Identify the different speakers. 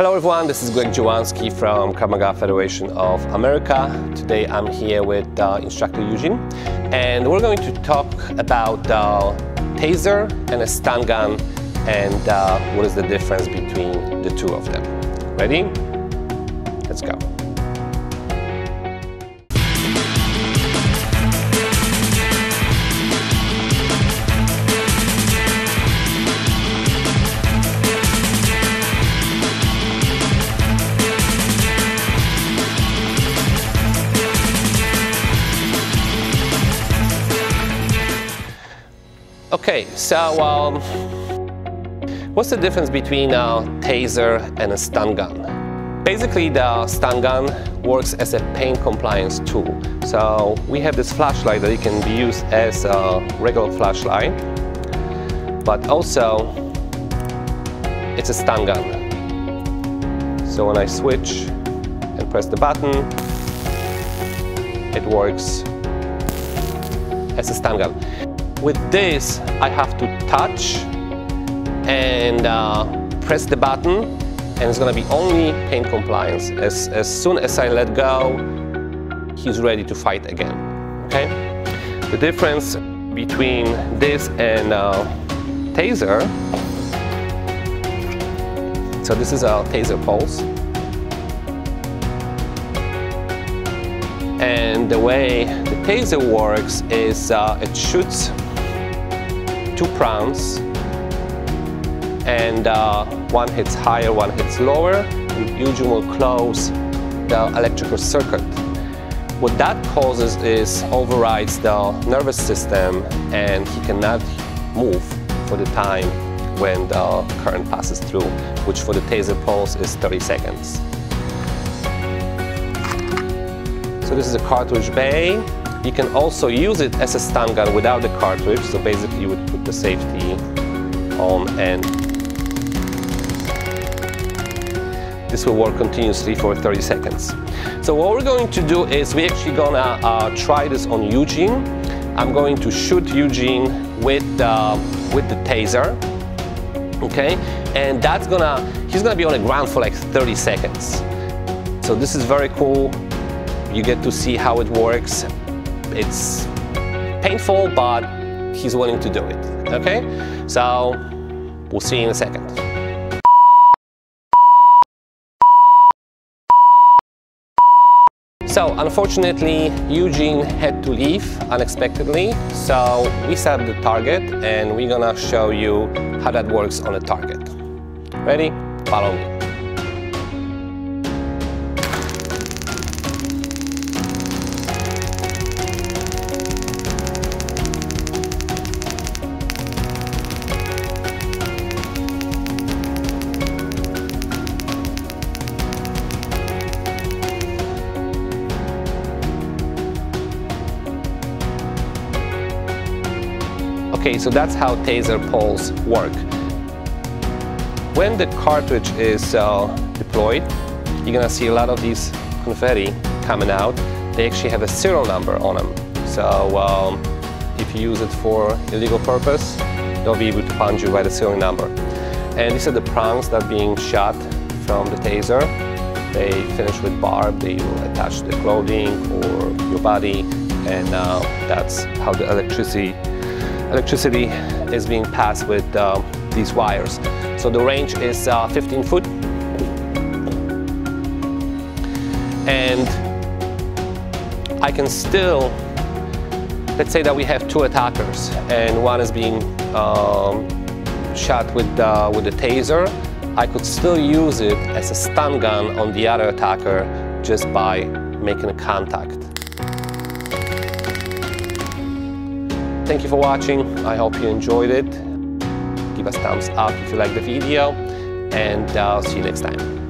Speaker 1: Hello everyone, this is Greg Dziewonski from Krav Maga Federation of America. Today I'm here with uh, instructor Eugene and we're going to talk about uh, taser and a stun gun and uh, what is the difference between the two of them. Ready? Let's go. Okay, so um, what's the difference between a taser and a stun gun? Basically, the stun gun works as a pain compliance tool. So we have this flashlight that it can be used as a regular flashlight, but also it's a stun gun. So when I switch and press the button, it works as a stun gun. With this, I have to touch and uh, press the button and it's gonna be only pain compliance. As, as soon as I let go, he's ready to fight again, okay? The difference between this and uh, taser, so this is a taser pulse. And the way the taser works is uh, it shoots two prongs and uh, one hits higher, one hits lower, and Eugene will close the electrical circuit. What that causes is overrides the nervous system and he cannot move for the time when the current passes through, which for the taser pulse is 30 seconds. So this is a cartridge bay. You can also use it as a stun gun without the cartridge. So basically you would put the safety on and this will work continuously for 30 seconds. So what we're going to do is we're actually gonna uh, try this on Eugene. I'm going to shoot Eugene with, uh, with the taser, okay? And that's gonna, he's gonna be on the ground for like 30 seconds. So this is very cool. You get to see how it works it's painful, but he's willing to do it, okay? So we'll see you in a second. So unfortunately, Eugene had to leave unexpectedly. So we set the target and we're gonna show you how that works on a target. Ready? Follow me. Okay, so that's how taser pulse work. When the cartridge is uh, deployed, you're gonna see a lot of these confetti coming out. They actually have a serial number on them. So um, if you use it for illegal purpose, they'll be able to punch you by the serial number. And these are the prongs that are being shot from the taser. They finish with barb, they will attach the clothing or your body, and uh, that's how the electricity electricity is being passed with uh, these wires. So the range is uh, 15 foot. And I can still, let's say that we have two attackers and one is being um, shot with, uh, with the taser. I could still use it as a stun gun on the other attacker just by making a contact. Thank you for watching. I hope you enjoyed it. Give us thumbs up if you like the video and I'll uh, see you next time.